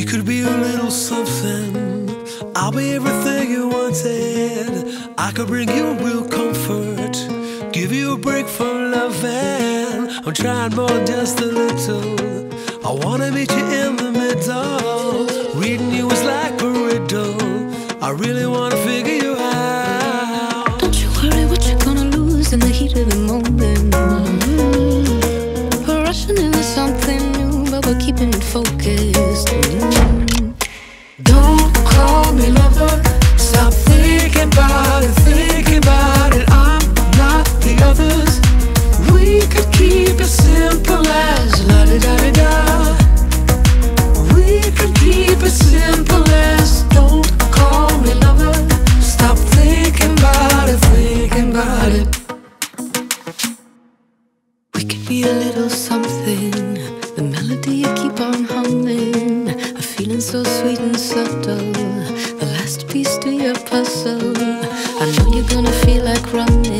We could be a little something. I'll be everything you wanted. I could bring you real comfort. Give you a break from loving. I'm trying more, just a little. I wanna meet you in the middle. Reading you is like a riddle. I really wanna figure you out. Don't you worry what you're gonna lose in the heat of the moment. Mm -hmm. We're rushing into something new, but we're keeping it focused. Don't call me lover. Stop thinking about it, thinking about it. I'm not the others. We could keep it simple as la da di da. We could keep it simple as don't call me lover. Stop thinking about it, thinking about it. We could be a little something. The melody you keep on. So sweet and subtle. The last piece to your puzzle. I know you're gonna feel like running.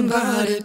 about it.